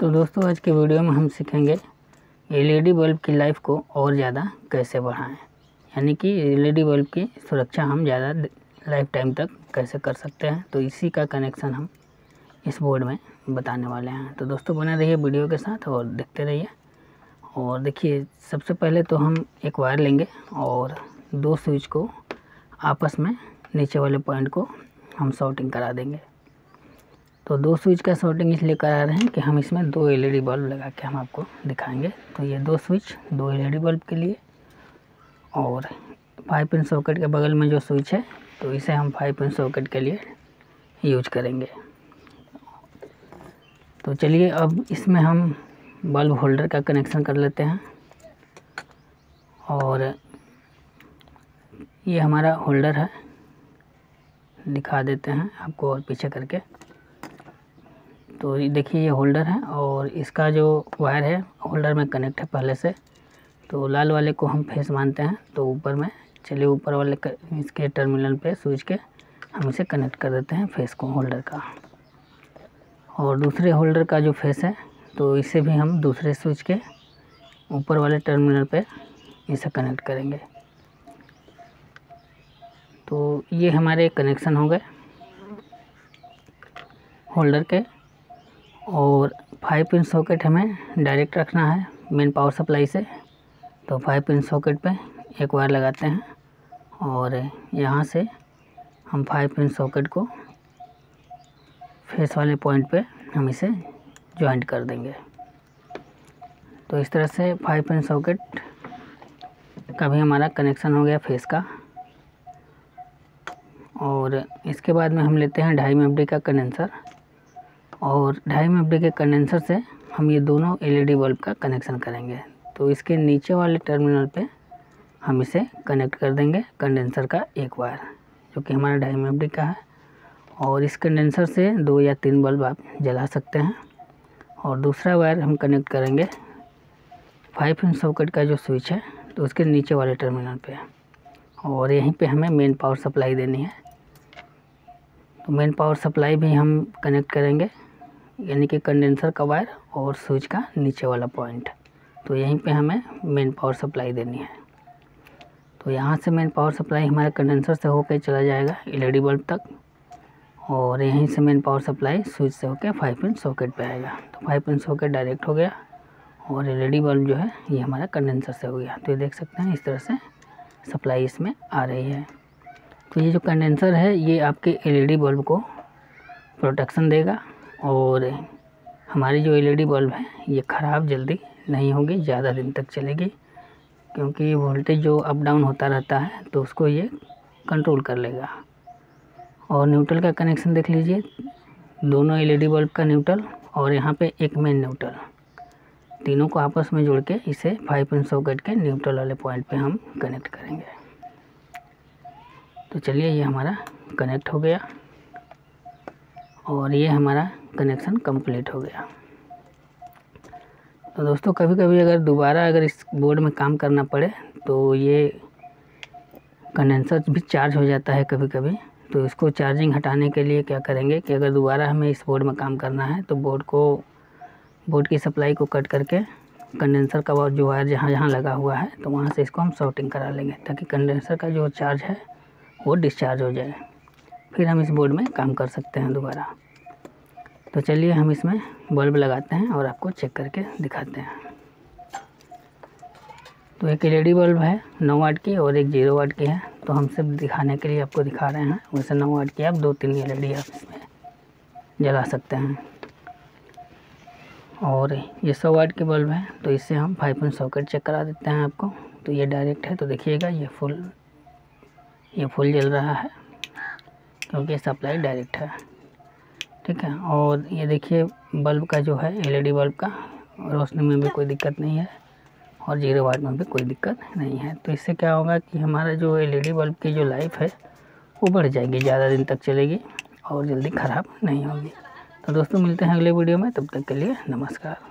तो दोस्तों, आज के वीडियो में हम सीखेंगे एलईडी बल्ब की लाइफ को और ज़्यादा कैसे बढ़ाएँ। यानी कि एलईडी बल्ब की सुरक्षा हम ज़्यादा लाइफ टाइम तक कैसे कर सकते हैं। तो इसी का कनेक्शन हम इस बोर्ड में बताने वाले हैं। तो दोस्तों, बने रहिए वीडियो के साथ और देखते रहिए। और देखिए, सबसे पहले तो हम एक वायर लेंगे और दो स्विच को आपस में नीचे वाले पॉइंट को हम शॉर्टिंग करा देंगे। तो दो स्विच का शॉर्टिंग इसलिए करा रहे हैं कि हम इसमें दो एलईडी बल्ब लगा के हम आपको दिखाएँगे। तो ये दो स्विच दो एलईडी बल्ब के लिए और फाइव पिन सॉकेट के बगल में जो स्विच है तो इसे हम फाइव पिन सॉकेट के लिए यूज़ करेंगे। तो चलिए अब इसमें हम बल्ब होल्डर का कनेक्शन कर लेते हैं और ये हमारा होल्डर है। दिखा देते हैं आपको और पीछे करके। तो देखिए, ये होल्डर है और इसका जो वायर है, होल्डर में कनेक्ट है पहले से। तो लाल वाले को हम फेस मानते हैं तो ऊपर में चलिए, ऊपर वाले इसके टर्मिनल पे स्विच के, हम इसे कनेक्ट कर देते हैं फेस को, होल्डर का। और दूसरे होल्डर का जो फेस है तो इसे भी हम दूसरे स्विच के ऊपर वाले टर्मिनल पे इसे कनेक्ट करेंगे। तो ये हमारे कनेक्शन हो गए, होल्डर के। और फाइव पिन सॉकेट हमें डायरेक्ट रखना है मेन पावर सप्लाई से। तो फाइव पिन सॉकेट पे एक वायर लगाते हैं और यहाँ से हम फाइव पिन सॉकेट को फेस वाले पॉइंट पे हम इसे जॉइंट कर देंगे। तो इस तरह से फाइव पिन सॉकेट का भी हमारा कनेक्शन हो गया फेस का। और इसके बाद में हम लेते हैं ढाई एम का कंडेंसर और ढाई एम के कंडेंसर से हम ये दोनों एलईडी बल्ब का कनेक्शन करेंगे। तो इसके नीचे वाले टर्मिनल पे हम इसे कनेक्ट कर देंगे कंडेंसर का एक वायर, जो कि हमारा ढाई एम का है। और इस कंडेंसर से दो या तीन बल्ब आप जला सकते हैं। और दूसरा वायर हम कनेक्ट करेंगे फाइव इंच सॉकेट का जो स्विच है तो उसके नीचे वाले टर्मिनल पे। और यहीं पे हमें मेन पावर सप्लाई देनी है। तो मेन पावर सप्लाई भी हम कनेक्ट करेंगे। यानी कि कंडेंसर का वायर और स्विच का नीचे वाला पॉइंट। तो यहीं पे हमें मेन पावर सप्लाई देनी है। तो यहाँ से मेन पावर सप्लाई हमारे कंडेंसर से होकर चला जाएगा एलईडी बल्ब तक। और यहीं से मेन पावर सप्लाई स्विच से होकर फाइव पिन सॉकेट पे आएगा। तो फाइव पिन सॉकेट डायरेक्ट हो गया और एलईडी बल्ब जो है, ये हमारा कंडेंसर से हो गया। तो ये देख सकते हैं, इस तरह से सप्लाई इसमें आ रही है। तो ये जो कंडेंसर है, ये आपके एलईडी बल्ब को प्रोटेक्शन देगा। और हमारी जो एलईडी बल्ब है, ये ख़राब जल्दी नहीं होगी, ज़्यादा दिन तक चलेगी, क्योंकि वोल्टेज जो अप डाउन होता रहता है तो उसको ये कंट्रोल कर लेगा। और न्यूट्रल का कनेक्शन देख लीजिए, दोनों एलईडी बल्ब का न्यूट्रल और यहाँ पे एक मेन न्यूट्रल। तीनों को आपस में जोड़ के इसे फाइव पिन सॉकेट के न्यूट्रल वाले पॉइंट पे हम कनेक्ट करेंगे। तो चलिए, ये हमारा कनेक्ट हो गया। और ये हमारा कनेक्शन कंप्लीट हो गया। तो दोस्तों कभी कभी अगर दोबारा अगर इस बोर्ड में काम करना पड़े तो ये कंडेंसर भी चार्ज हो जाता है कभी कभी तो इसको चार्जिंग हटाने के लिए क्या करेंगे कि अगर दोबारा हमें इस बोर्ड में काम करना है तो बोर्ड को बोर्ड की सप्लाई को कट करके कंडेंसर का जो वायर जहाँ जहाँ लगा हुआ है तो वहाँ से इसको हम शॉर्टिंग करा लेंगे, ताकि कंडेंसर का जो चार्ज है, वो डिस्चार्ज हो जाए। फिर हम इस बोर्ड में काम कर सकते हैं दोबारा। तो चलिए हम इसमें बल्ब लगाते हैं और आपको चेक करके दिखाते हैं। तो एक एलईडी बल्ब है, नौ वाट की और एक ज़ीरो वाट की है। तो हम सिर्फ़ दिखाने के लिए आपको दिखा रहे हैं। वैसे नौ वाट की आप दो तीन एलईडी आप इसमें जला सकते हैं। और ये सौ वाट की बल्ब है तो इससे हम फाइव पॉइंट सॉकेट चेक करा देते हैं आपको। तो ये डायरेक्ट है तो देखिएगा ये फुल ये फुल जल रहा है। क्योंकि सप्लाई डायरेक्ट है। ठीक है, और ये देखिए, बल्ब का जो है, एलईडी बल्ब का, रोशनी में भी कोई दिक्कत नहीं है, और ज़ीरो वाट में भी कोई दिक्कत नहीं है। तो इससे क्या होगा कि हमारा जो एलईडी बल्ब की जो लाइफ है, वो बढ़ जाएगी, ज़्यादा दिन तक चलेगी, और जल्दी ख़राब नहीं होगी। तो दोस्तों, मिलते हैं अगले वीडियो में, तब तक के लिए नमस्कार।